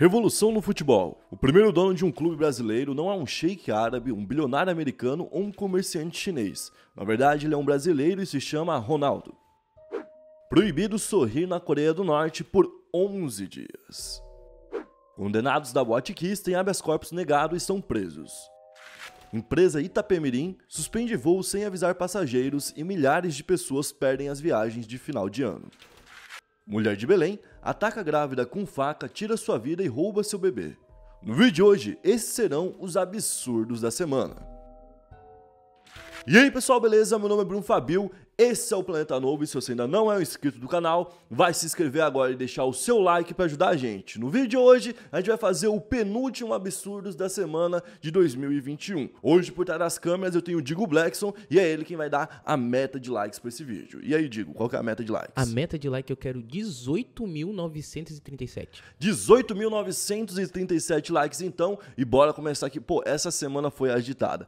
Revolução no futebol. O primeiro dono de um clube brasileiro não é um sheik árabe, um bilionário americano ou um comerciante chinês. Na verdade, ele é um brasileiro e se chama Ronaldo. Proibido sorrir na Coreia do Norte por 11 dias. Condenados da Kiss têm habeas corpus negado e são presos. Empresa Itapemirim suspende voo sem avisar passageiros e milhares de pessoas perdem as viagens de final de ano. Mulher de Belém ataca grávida com faca, tira sua vida e rouba seu bebê. No vídeo de hoje, esses serão os absurdos da semana. E aí pessoal, beleza? Meu nome é Bruno Fabio esse é o Planeta Novo e se você ainda não é um inscrito do canal, vai se inscrever agora e deixar o seu like para ajudar a gente. No vídeo de hoje, a gente vai fazer o penúltimo Absurdos da semana de 2021. Hoje, por trás das câmeras, eu tenho o Digo Blackson e é ele quem vai dar a meta de likes para esse vídeo. E aí, Digo, qual que é a meta de likes? A meta de like eu quero 18.937. 18.937 likes então, e bora começar aqui. Pô, essa semana foi agitada.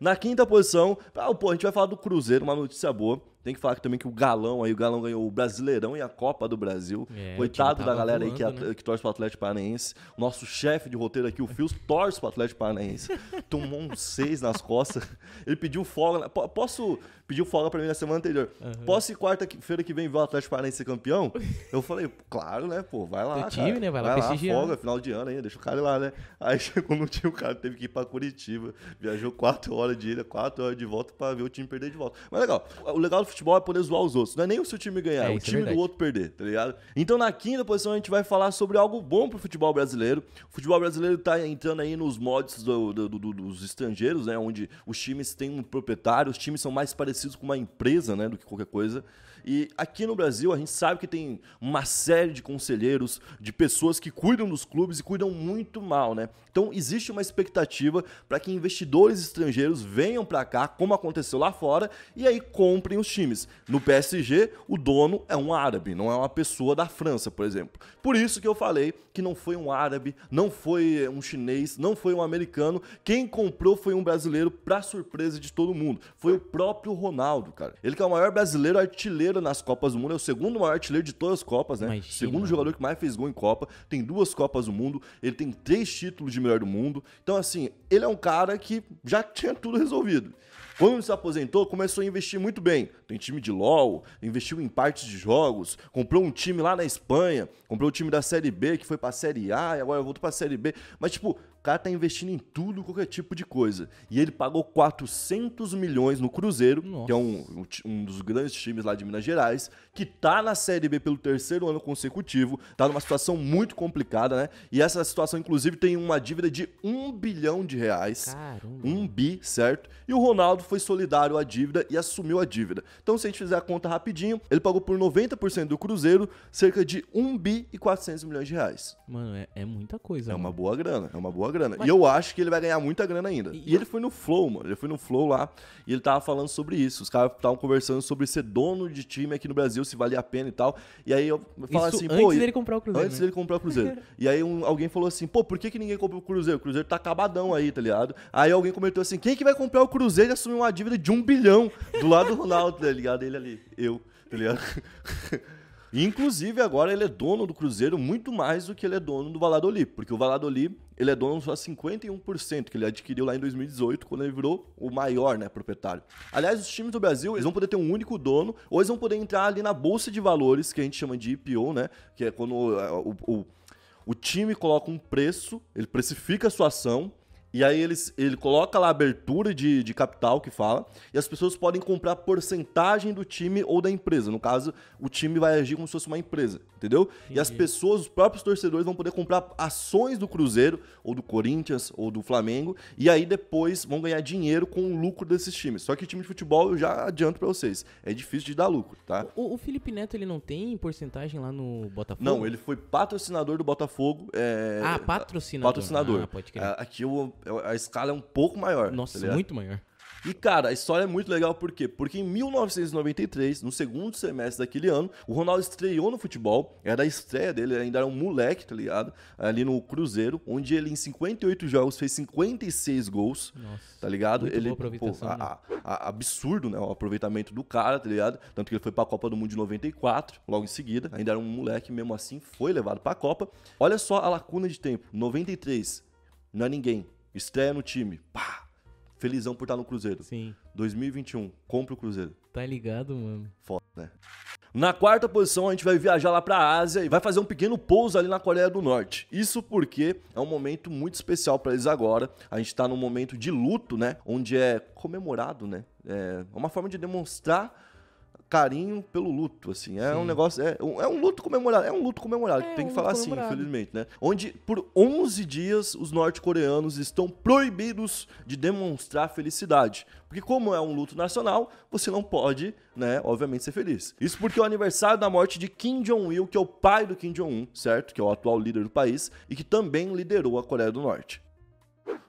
Na quinta posição, ah, pô, a gente vai falar do Cruzeiro, uma notícia boa. Tem que falar também que o Galão aí, o Galão ganhou o Brasileirão e a Copa do Brasil. É, Coitado da galera voando, aí que, né? que torce pro Atlético Paranaense. O nosso chefe de roteiro aqui, o Fios, torce pro Atlético Paranaense. Tomou um seis nas costas. Ele pediu folga. Posso pediu folga pra mim na semana anterior. Uhum. Posso ir quarta-feira que vem ver o Atlético Paranaense ser campeão? Eu falei, claro, né, pô, vai lá. Teu time, cara. né? Vai lá vai lá, folga, final de ano ainda, deixa o cara ir lá, né? Aí chegou no time, o cara teve que ir pra Curitiba. Viajou quatro horas de ida, quatro horas de volta pra ver o time perder de volta. Mas legal, o legal do futebol é poder zoar os outros. Não é nem o seu time ganhar, é, é o time é do outro perder, tá ligado? Então na quinta posição a gente vai falar sobre algo bom pro futebol brasileiro. O futebol brasileiro tá entrando aí nos mods do, do, do, dos estrangeiros, né? Onde os times têm um proprietário, os times são mais parecidos com uma empresa, né? Do que qualquer coisa. E aqui no Brasil a gente sabe que tem uma série de conselheiros, de pessoas que cuidam dos clubes e cuidam muito mal, né? Então existe uma expectativa para que investidores estrangeiros venham para cá, como aconteceu lá fora, e aí comprem os times. No PSG, o dono é um árabe, não é uma pessoa da França, por exemplo. Por isso que eu falei que não foi um árabe, não foi um chinês, não foi um americano. Quem comprou foi um brasileiro, para surpresa de todo mundo. Foi o próprio Ronaldo, cara. Ele que é o maior brasileiro artilheiro artilheiro nas Copas do Mundo, é o segundo maior artilheiro de todas as Copas, né? Imagina. Segundo jogador que mais fez gol em Copa, tem duas Copas do Mundo, ele tem três títulos de melhor do mundo. Então, assim, ele é um cara que já tinha tudo resolvido. Quando se aposentou, começou a investir muito bem. Tem time de LOL, investiu em partes de jogos, comprou um time lá na Espanha, comprou o time da Série B que foi pra Série A e agora voltou pra Série B. Mas, tipo, cara tá investindo em tudo, qualquer tipo de coisa. E ele pagou 400 milhões no Cruzeiro, Nossa. que é um, um dos grandes times lá de Minas Gerais, que tá na Série B pelo terceiro ano consecutivo, tá numa situação muito complicada, né? E essa situação, inclusive, tem uma dívida de um bilhão de reais. Caramba. Um bi, certo? E o Ronaldo foi solidário à dívida e assumiu a dívida. Então, se a gente fizer a conta rapidinho, ele pagou por 90% do Cruzeiro cerca de 1 bi e 400 milhões de reais. Mano, é, é muita coisa. É mano. uma boa grana, é uma boa grana grana. Mas... E eu acho que ele vai ganhar muita grana ainda. E, e ele foi no Flow, mano. Ele foi no Flow lá e ele tava falando sobre isso. Os caras estavam conversando sobre ser dono de time aqui no Brasil, se valia a pena e tal. E aí eu falo assim, antes pô. Antes dele comprar o Cruzeiro. Antes né? dele comprar o Cruzeiro. e aí um, alguém falou assim, pô, por que, que ninguém comprou o Cruzeiro? O Cruzeiro tá acabadão aí, tá ligado? Aí alguém comentou assim: quem que vai comprar o Cruzeiro e assumir uma dívida de um bilhão do lado do Ronaldo, tá ligado? Ele ali, eu, tá ligado? Inclusive, agora ele é dono do Cruzeiro muito mais do que ele é dono do Valladolid, porque o Valladolid ele é dono só 51%, que ele adquiriu lá em 2018, quando ele virou o maior né, proprietário. Aliás, os times do Brasil eles vão poder ter um único dono, ou eles vão poder entrar ali na Bolsa de Valores, que a gente chama de IPO, né? Que é quando é, o, o, o time coloca um preço, ele precifica a sua ação, e aí eles, ele coloca lá a abertura de, de capital que fala, e as pessoas podem comprar porcentagem do time ou da empresa. No caso, o time vai agir como se fosse uma empresa, entendeu? Entendi. E as pessoas, os próprios torcedores, vão poder comprar ações do Cruzeiro, ou do Corinthians, ou do Flamengo, e aí depois vão ganhar dinheiro com o lucro desses times. Só que o time de futebol, eu já adianto para vocês, é difícil de dar lucro, tá? O, o, Felipe Neto, ele não tem porcentagem lá no Botafogo? Não, ele foi patrocinador do Botafogo. É... Ah, patrocinador. Patrocinador. Ah, pode crer. Aqui o a escala é um pouco maior. Nossa, tá muito maior. E, cara, a história é muito legal por quê? Porque em 1993, no segundo semestre daquele ano, o Ronaldo estreou no futebol. Era a estreia dele, ele ainda era um moleque, tá ligado? Ali no Cruzeiro, onde ele em 58 jogos fez 56 gols, Nossa. tá ligado? Ele, a- né? a- a- absurdo, né? O aproveitamento do cara, tá ligado? Tanto que ele foi pra Copa do Mundo de 94, logo em seguida. Ainda era um moleque, mesmo assim, foi levado pra Copa. Olha só a lacuna de tempo. 93, não é ninguém. Estreia no time. Pá! Felizão por estar no Cruzeiro. Sim. 2021, compra o Cruzeiro. Tá ligado, mano? Foda, né? Na quarta posição, a gente vai viajar lá pra Ásia e vai fazer um pequeno pouso ali na Coreia do Norte. Isso porque é um momento muito especial pra eles agora. A gente tá num momento de luto, né? Onde é comemorado, né? É uma forma de demonstrar carinho pelo luto, assim. É Sim. um negócio... É um, é um luto comemorado. É um luto comemorado. É, tem que um falar assim, infelizmente, né? Onde por 11 dias os norte-coreanos estão proibidos de demonstrar felicidade. Porque como é um luto nacional, você não pode, né, obviamente ser feliz. Isso porque é o aniversário da morte de Kim Jong-il, que é o pai do Kim Jong-un, certo? Que é o atual líder do país e que também liderou a Coreia do Norte.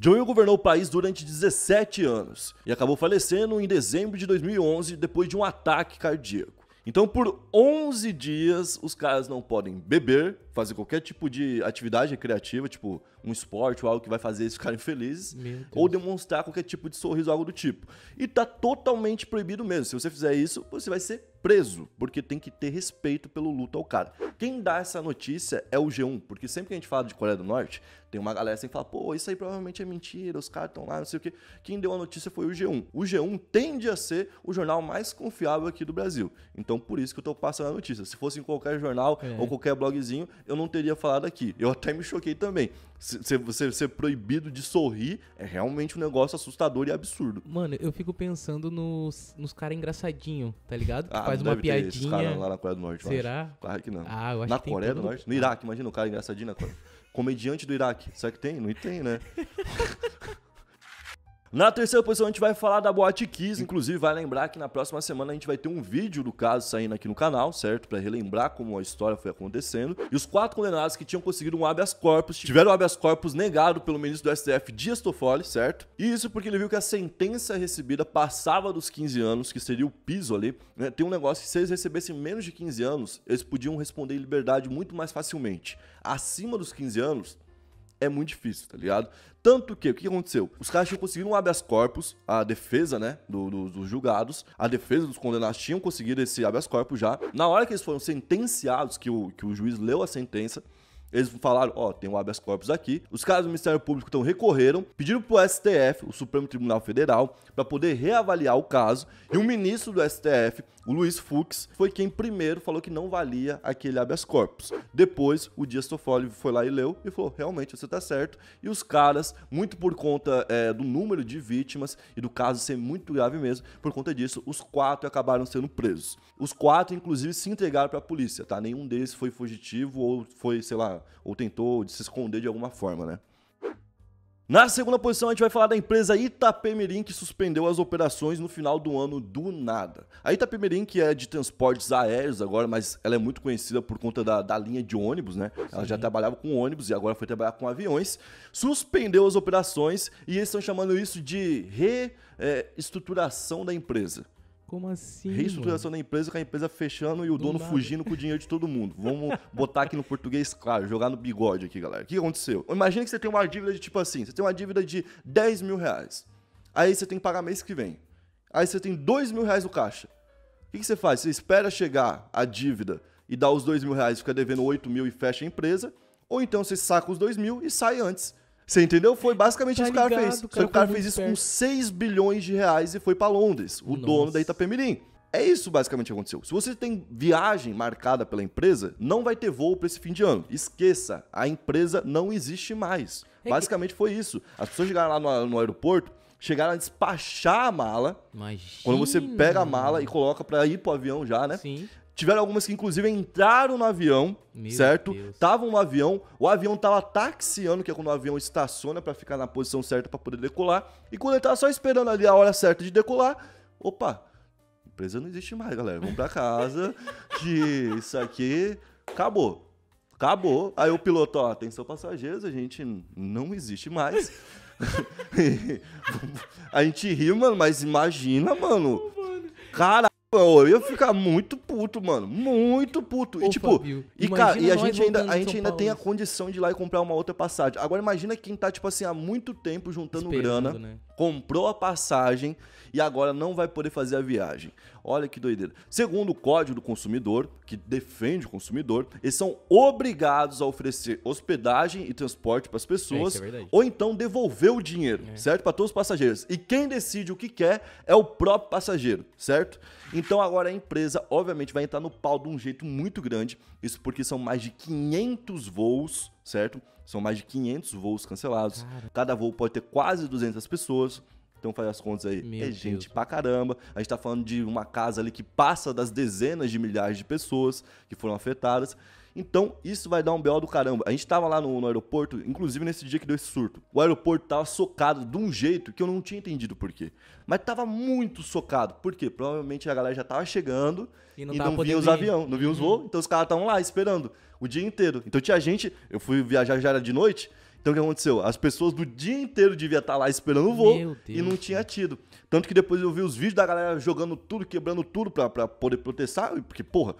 Jong-il governou o país durante 17 anos e acabou falecendo em dezembro de 2011 depois de um ataque cardíaco. Então, por 11 dias, os caras não podem beber, fazer qualquer tipo de atividade recreativa, tipo um esporte ou algo que vai fazer eles ficarem felizes, ou demonstrar qualquer tipo de sorriso, algo do tipo. E tá totalmente proibido mesmo. Se você fizer isso, você vai ser preso, porque tem que ter respeito pelo luto ao cara. Quem dá essa notícia é o G1, porque sempre que a gente fala de Coreia do Norte, tem uma galera que fala, pô, isso aí provavelmente é mentira, os caras estão lá, não sei o quê. Quem deu a notícia foi o G1. O G1 tende a ser o jornal mais confiável aqui do Brasil. Então, por isso que eu tô passando a notícia. Se fosse em qualquer jornal É. ou qualquer blogzinho, eu não teria falado aqui. Eu até me choquei também. Você ser proibido de sorrir é realmente um negócio assustador e absurdo. Mano, eu fico pensando nos, nos caras engraçadinhos, tá ligado? Que faz uma deve ter esses piadinha. caras lá na Coreia do Norte. Será? Claro que não. Ah, eu acho na que tem Coreia do Norte? No Iraque, imagina o cara engraçadinho na Coreia. Comediante do Iraque. Será que tem? Não tem, né? Na terceira posição, a gente vai falar da Boate Kiss. Inclusive, vai lembrar que na próxima semana a gente vai ter um vídeo do caso saindo aqui no canal, certo? Pra relembrar como a história foi acontecendo. E os quatro condenados que tinham conseguido um habeas corpus tiveram o habeas corpus negado pelo ministro do STF, Dias Toffoli, certo? E isso porque ele viu que a sentença recebida passava dos 15 anos, que seria o piso ali. né? Tem um negócio que se eles recebessem menos de 15 anos, eles podiam responder em liberdade muito mais facilmente. Acima dos 15 anos, é muito difícil, tá ligado? Tanto que, o que aconteceu? Os caras tinham conseguido um habeas corpus, a defesa, né, do- do- dos julgados, a defesa dos condenados tinham conseguido esse habeas corpus já. Na hora que eles foram sentenciados, que o, que o juiz leu a sentença, eles falaram, ó, tem um habeas corpus aqui. Os caras do Ministério Público então recorreram, pediram pro STF, o Supremo Tribunal Federal, para poder reavaliar o caso. E o ministro do STF, o Luiz Fux, foi quem primeiro falou que não valia aquele habeas corpus. Depois, o Dias Toffoli foi lá e leu e falou, realmente, você tá certo. E os caras, muito por conta é, do número de vítimas e do caso ser muito grave mesmo, por conta disso, os quatro acabaram sendo presos. Os quatro, inclusive, se entregaram para a polícia, tá? Nenhum deles foi fugitivo ou foi, sei lá, ou tentou se esconder de alguma forma, né? Na segunda posição, a gente vai falar da empresa Itapemirim, que suspendeu as operações no final do ano do nada. A Itapemirim, que é de transportes aéreos agora, mas ela é muito conhecida por conta da, da linha de ônibus, né? Ela já trabalhava com ônibus e agora foi trabalhar com aviões. Suspendeu as operações e eles estão chamando isso de reestruturação da empresa. Como assim? Reestruturação da empresa com a empresa fechando e o Do dono nada. fugindo com o dinheiro de todo mundo. Vamos botar aqui no português claro, jogar no bigode aqui, galera. O que aconteceu? Imagina que você tem uma dívida de tipo assim: você tem uma dívida de 10 mil reais. Aí você tem que pagar mês que vem. Aí você tem 2 mil reais no caixa. O que, que você faz? Você espera chegar a dívida e dá os 2 mil reais, fica devendo 8 mil e fecha a empresa. Ou então você saca os 2 mil e sai antes. Você entendeu? Foi basicamente Tá isso que o cara fez. o Só que cara o cara fez isso com esperto. 6 bilhões de reais e foi pra Londres. O dono Nossa. da Itapemirim. É isso basicamente que aconteceu. Se você tem viagem marcada pela empresa, não vai ter voo para esse fim de ano. Esqueça, a empresa não existe mais. É que- Basicamente foi isso. As pessoas chegaram lá no, no aeroporto, chegaram a despachar a mala. Imagina. Quando você pega a mala e coloca para ir pro avião já, né? Sim. Tiveram algumas que, inclusive, entraram no avião, Meu certo? Estavam no avião, o avião tava taxiando, que é quando o avião estaciona para ficar na posição certa para poder decolar. E quando ele tava só esperando ali a hora certa de decolar, opa, empresa não existe mais, galera. Vamos para casa, que isso aqui acabou. Acabou. Aí o piloto, ó, atenção passageiros, a gente não existe mais. a gente ri, mano, mas imagina, mano. Caralho, eu ia ficar muito puto, mano. Muito puto. Ô, e tipo, Fabio, e, cara, e a gente ainda, a gente ainda tem a condição de ir lá e comprar uma outra passagem. Agora imagina quem tá, tipo assim, há muito tempo juntando Esperando, grana, né? comprou a passagem e agora não vai poder fazer a viagem. Olha que doideira. Segundo o Código do Consumidor, que defende o consumidor, eles são obrigados a oferecer hospedagem e transporte para as pessoas, É, é ou então devolver o dinheiro, certo? Para todos os passageiros. E quem decide o que quer é o próprio passageiro, certo? Então agora a empresa, obviamente, vai entrar no pau de um jeito muito grande. Isso porque são mais de 500 voos, certo? São mais de 500 voos cancelados. Cara. Cada voo pode ter quase 200 pessoas. Então faz as contas aí. Meu é gente Deus. pra caramba. A gente tá falando de uma casa ali que passa das dezenas de milhares de pessoas que foram afetadas. Então, isso vai dar um BO do caramba. A gente tava lá no, no aeroporto, inclusive nesse dia que deu esse surto. O aeroporto tava socado de um jeito que eu não tinha entendido por quê. Mas tava muito socado. Por quê? Provavelmente a galera já tava chegando E e não não, tava vinha podendo os. Uhum. aviões, não vinha os voos. Então os caras estavam lá esperando o dia inteiro. Então tinha gente, eu fui viajar já era de noite. Então o que aconteceu? As pessoas do dia inteiro deviam estar lá esperando o voo e não tinha tido. Tanto que depois eu vi os vídeos da galera jogando tudo, quebrando tudo pra, pra poder protestar. Porque, porra,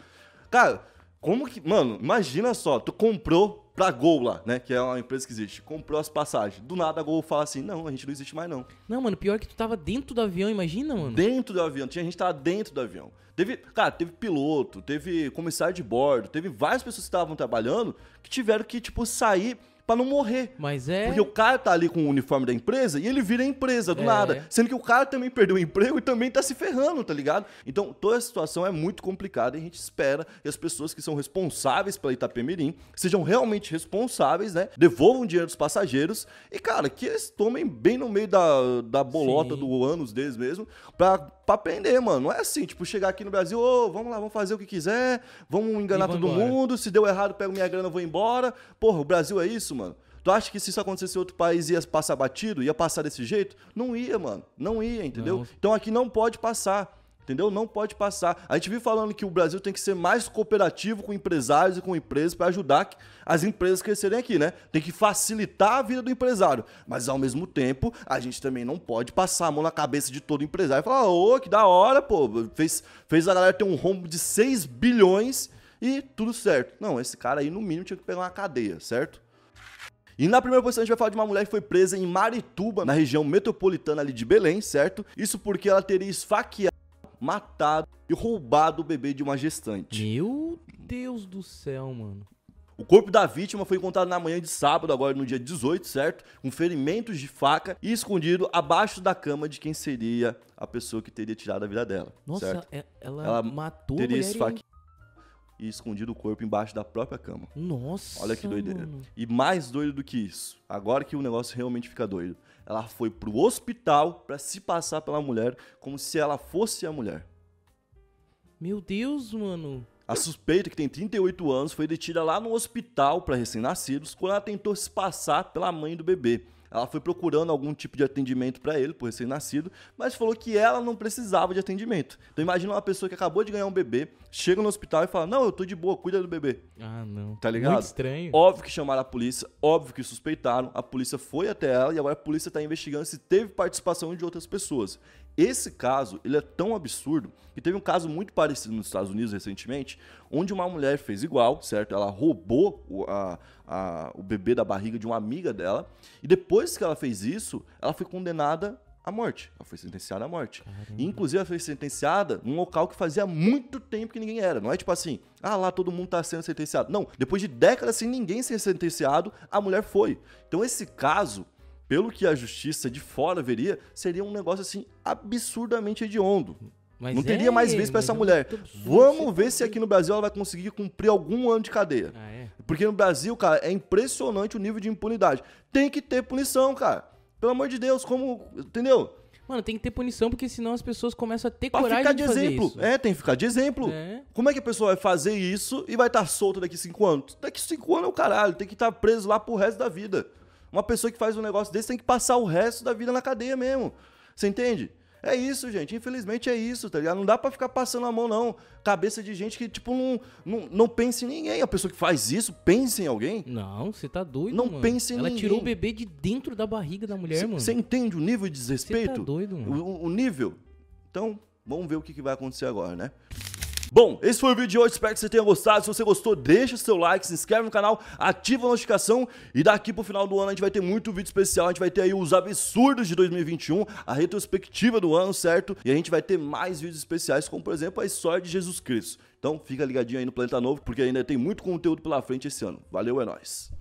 cara, como que. Mano, imagina só, tu comprou pra Gol lá, né? Que é uma empresa que existe. Comprou as passagens. Do nada a Gol fala assim: não, a gente não existe mais não. Não, mano, pior que tu tava dentro do avião, imagina, mano. Dentro do avião, tinha gente que tava dentro do avião. Teve, cara, teve piloto, teve comissário de bordo, teve várias pessoas que estavam trabalhando que tiveram que, tipo, sair pra não morrer. Mas é. Porque o cara tá ali com o uniforme da empresa e ele vira a empresa do É. nada. Sendo que o cara também perdeu o emprego e também tá se ferrando, tá ligado? Então toda a situação é muito complicada e a gente espera que as pessoas que são responsáveis pela Itapemirim sejam realmente responsáveis, né? Devolvam o dinheiro dos passageiros e, cara, que eles tomem bem no meio da, da bolota Sim. do ânus deles mesmo pra, pra aprender, mano. Não é assim, tipo, chegar aqui no Brasil, ô, vamos lá, vamos fazer o que quiser, vamos enganar todo embora. mundo, se deu errado, pego minha grana, vou embora. Porra, o Brasil é isso, mano. Tu acha que se isso acontecesse em outro país ia passar batido? Ia passar desse jeito? Não ia, mano. Não ia, entendeu? Não. Então aqui não pode passar. Entendeu? Não pode passar. A gente vive falando que o Brasil tem que ser mais cooperativo com empresários e com empresas para ajudar as empresas a crescerem aqui, né? Tem que facilitar a vida do empresário. Mas ao mesmo tempo, a gente também não pode passar a mão na cabeça de todo empresário e falar: ô, que da hora, pô. Fez, fez a galera ter um rombo de 6 bilhões e tudo certo. Não, esse cara aí, no mínimo, tinha que pegar uma cadeia, certo? E na primeira posição a gente vai falar de uma mulher que foi presa em Marituba, na região metropolitana ali de Belém, certo? Isso porque ela teria esfaqueado, matado e roubado o bebê de uma gestante. Meu Deus do céu, mano. O corpo da vítima foi encontrado na manhã de sábado, agora no dia 18, certo? Com ferimentos de faca e escondido abaixo da cama de quem seria a pessoa que teria tirado a vida dela, Nossa, certo? é- ela, Ela matou a Teria mulher e- e escondido o corpo embaixo da própria cama. Nossa, Olha que doideira. mano. E mais doido do que isso, agora que o negócio realmente fica doido, ela foi pro hospital pra se passar pela mulher como se ela fosse a mulher. Meu Deus, mano. A suspeita, que tem 38 anos, foi detida lá no hospital para recém-nascidos quando ela tentou se passar pela mãe do bebê. Ela foi procurando algum tipo de atendimento para ele, por recém-nascido, mas falou que ela não precisava de atendimento. Então imagina uma pessoa que acabou de ganhar um bebê, chega no hospital e fala: Não, eu tô de boa, cuida do bebê. Ah, não. Tá ligado? Muito estranho. Óbvio que chamaram a polícia, óbvio que suspeitaram, a polícia foi até ela e agora a polícia está investigando se teve participação de outras pessoas. Esse caso, ele é tão absurdo que teve um caso muito parecido nos Estados Unidos recentemente, onde uma mulher fez igual, certo? Ela roubou o, a- a- o bebê da barriga de uma amiga dela e depois que ela fez isso, ela foi condenada à morte. Ela foi sentenciada à morte. E, inclusive, ela foi sentenciada num local que fazia muito tempo que ninguém era. Não é tipo assim, ah, lá todo mundo tá sendo sentenciado. Não, depois de décadas sem ninguém ser sentenciado, a mulher foi. Então, esse caso, pelo que a justiça de fora veria, seria um negócio assim absurdamente hediondo. Mas Não é, teria mais vez pra mas essa é mulher. Vamos você ver tá se aqui no Brasil ela vai conseguir cumprir algum ano de cadeia. Ah, é? Porque no Brasil, cara, é impressionante o nível de impunidade. Tem que ter punição, cara. Pelo amor de Deus, como. Entendeu? Mano, tem que ter punição, porque senão as pessoas começam a ter Pra coragem ficar de, de fazer exemplo. isso. É, tem que ficar de exemplo. É. Como é que a pessoa vai fazer isso e vai estar solta daqui cinco anos? Daqui cinco anos é o caralho, tem que estar preso lá pro resto da vida. Uma pessoa que faz um negócio desse tem que passar o resto da vida na cadeia mesmo. Você entende? É isso, gente. Infelizmente é isso, tá ligado? Não dá pra ficar passando a mão, não. Cabeça de gente que, tipo, não, não, não pensa em ninguém. A pessoa que faz isso, pensa em alguém. Não, você tá doido, Não mano. pensa em Ela ninguém. tirou o bebê de dentro da barriga da mulher, mano. Você entende o nível de desrespeito? Cê tá doido, mano. O, o- o nível? Então, vamos ver o que, que vai acontecer agora, né? Bom, esse foi o vídeo de hoje, espero que você tenha gostado. Se você gostou, deixa seu like, se inscreve no canal, ativa a notificação e daqui pro final do ano a gente vai ter muito vídeo especial. A gente vai ter aí os absurdos de 2021, a retrospectiva do ano, certo? E a gente vai ter mais vídeos especiais, como por exemplo a história de Jesus Cristo. Então fica ligadinho aí no Planeta Novo, porque ainda tem muito conteúdo pela frente esse ano. Valeu, é nóis!